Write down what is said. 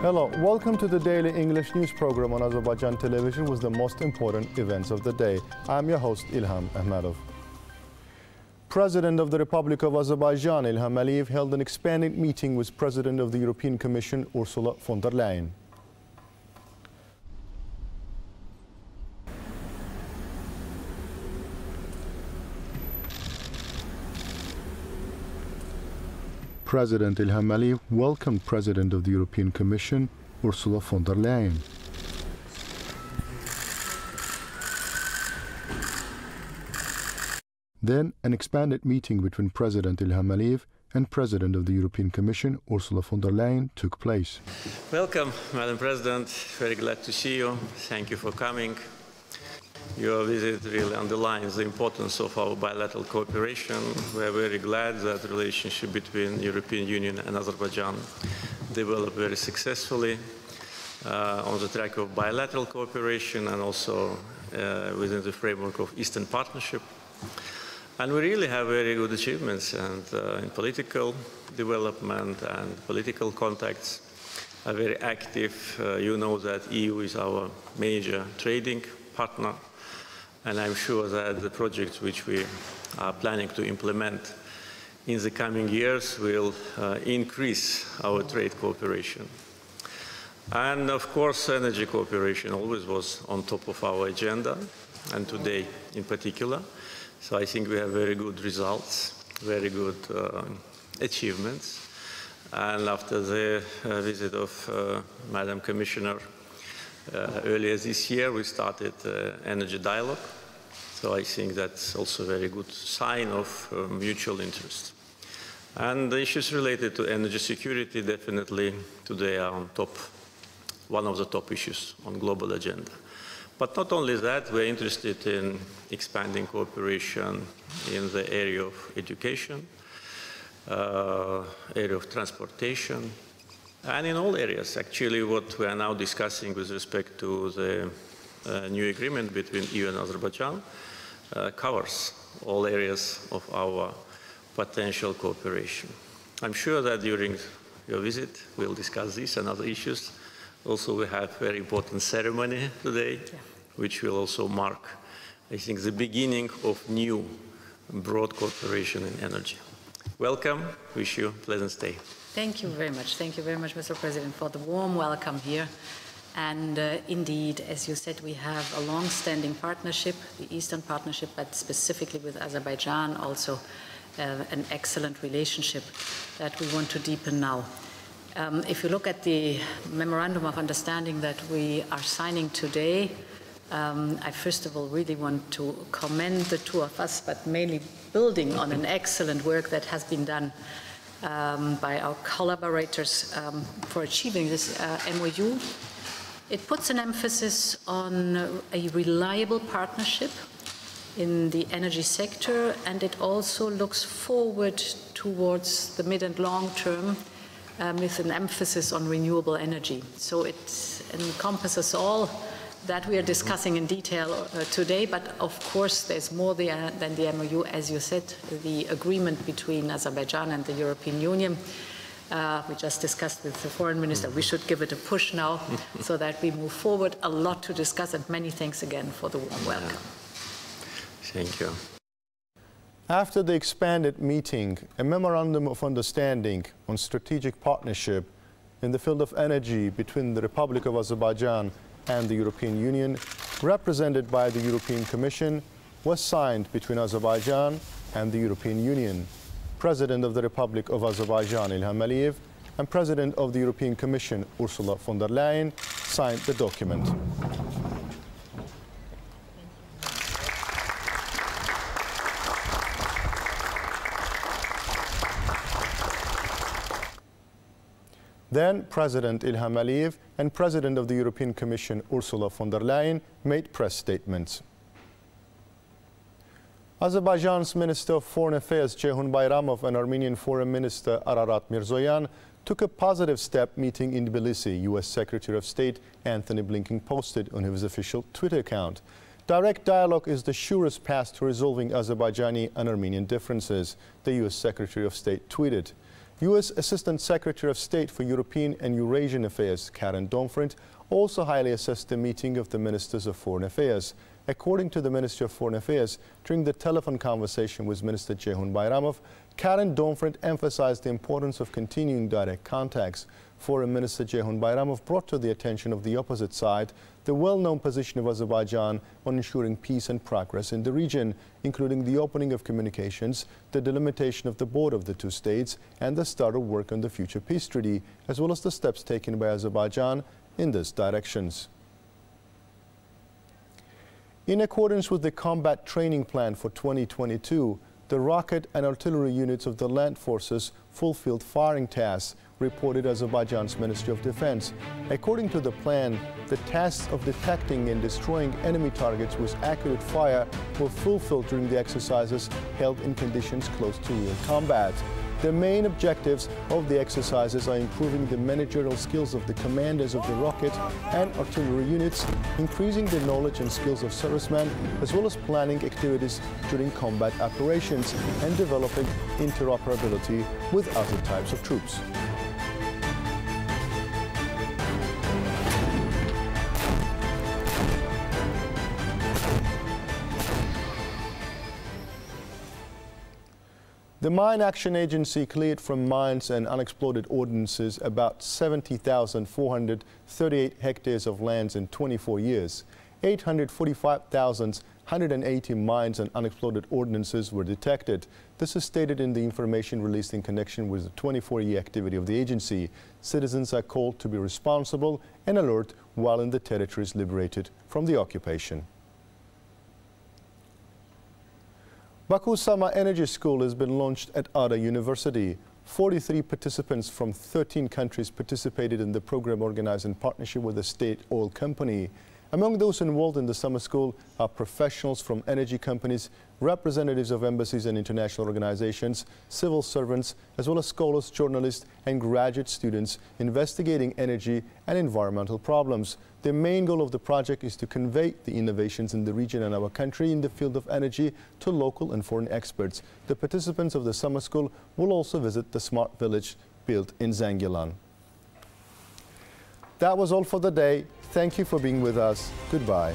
Hello, welcome to the daily English news program on Azerbaijan television with the most important events of the day. I'm your host Ilham Ahmedov. President of the Republic of Azerbaijan Ilham Aliyev held an expanded meeting with President of the European Commission Ursula von der Leyen. President Ilham Aliyev welcomed President of the European Commission, Ursula von der Leyen. Then an expanded meeting between President Ilham Aliyev and President of the European Commission, Ursula von der Leyen, took place. Welcome, Madam President. Very glad to see you. Thank you for coming. Your visit really underlines the importance of our bilateral cooperation. We are very glad that the relationship between European Union and Azerbaijan developed very successfully uh, on the track of bilateral cooperation and also uh, within the framework of Eastern Partnership. And we really have very good achievements and uh, in political development and political contacts are very active. Uh, you know that EU is our major trading partner and I'm sure that the projects which we are planning to implement in the coming years will uh, increase our trade cooperation. And of course, energy cooperation always was on top of our agenda, and today in particular. So I think we have very good results, very good uh, achievements. And after the uh, visit of uh, Madam Commissioner uh, earlier this year, we started uh, energy dialogue so I think that's also a very good sign of uh, mutual interest. And the issues related to energy security definitely today are on top, one of the top issues on global agenda. But not only that, we're interested in expanding cooperation in the area of education, uh, area of transportation, and in all areas. Actually, what we are now discussing with respect to the new agreement between EU and Azerbaijan uh, covers all areas of our potential cooperation. I'm sure that during your visit we'll discuss this and other issues. Also, we have a very important ceremony today, yeah. which will also mark, I think, the beginning of new broad cooperation in energy. Welcome. Wish you a pleasant stay. Thank you very much. Thank you very much, Mr. President, for the warm welcome here. And uh, indeed, as you said, we have a long-standing partnership, the Eastern Partnership, but specifically with Azerbaijan, also uh, an excellent relationship that we want to deepen now. Um, if you look at the Memorandum of Understanding that we are signing today, um, I first of all really want to commend the two of us, but mainly building on an excellent work that has been done um, by our collaborators um, for achieving this uh, MOU it puts an emphasis on a reliable partnership in the energy sector, and it also looks forward towards the mid and long term um, with an emphasis on renewable energy. So it encompasses all that we are discussing in detail uh, today, but of course there's more the, uh, than the MOU, as you said, the agreement between Azerbaijan and the European Union uh, we just discussed with the foreign minister. We should give it a push now so that we move forward. A lot to discuss, and many thanks again for the warm welcome. Thank you. After the expanded meeting, a memorandum of understanding on strategic partnership in the field of energy between the Republic of Azerbaijan and the European Union, represented by the European Commission, was signed between Azerbaijan and the European Union. President of the Republic of Azerbaijan Ilham Aliyev and President of the European Commission Ursula von der Leyen signed the document. Then President Ilham Aliyev and President of the European Commission Ursula von der Leyen made press statements. Azerbaijan's Minister of Foreign Affairs Ceyhun Bayramov and Armenian Foreign Minister Ararat Mirzoyan took a positive step meeting in Tbilisi, U.S. Secretary of State Antony Blinken posted on his official Twitter account. Direct dialogue is the surest path to resolving Azerbaijani and Armenian differences, the U.S. Secretary of State tweeted. U.S. Assistant Secretary of State for European and Eurasian Affairs, Karen Donfried, also highly assessed the meeting of the Ministers of Foreign Affairs. According to the Ministry of Foreign Affairs, during the telephone conversation with Minister Ceyhun Bayramov, Karen Donfried emphasized the importance of continuing direct contacts. Foreign Minister Ceyhun Bayramov brought to the attention of the opposite side the well-known position of Azerbaijan on ensuring peace and progress in the region, including the opening of communications, the delimitation of the border of the two states, and the start of work on the future peace treaty, as well as the steps taken by Azerbaijan in these directions. In accordance with the combat training plan for 2022, the rocket and artillery units of the land forces fulfilled firing tasks reported Azerbaijan's Ministry of Defense. According to the plan, the tasks of detecting and destroying enemy targets with accurate fire were fulfilled during the exercises held in conditions close to real combat. The main objectives of the exercises are improving the managerial skills of the commanders of the rocket and artillery units, increasing the knowledge and skills of servicemen, as well as planning activities during combat operations and developing interoperability with other types of troops. The Mine Action Agency cleared from mines and unexploded ordnances about 70,438 hectares of lands in 24 years. 845,180 mines and unexploded ordnances were detected. This is stated in the information released in connection with the 24-year activity of the agency. Citizens are called to be responsible and alert while in the territories liberated from the occupation. Baku Summer Energy School has been launched at Ada University. 43 participants from 13 countries participated in the program organized in partnership with the state oil company. Among those involved in the summer school are professionals from energy companies, representatives of embassies and international organizations, civil servants, as well as scholars, journalists, and graduate students investigating energy and environmental problems. The main goal of the project is to convey the innovations in the region and our country in the field of energy to local and foreign experts. The participants of the summer school will also visit the smart village built in Zangilan. That was all for the day. Thank you for being with us. Goodbye.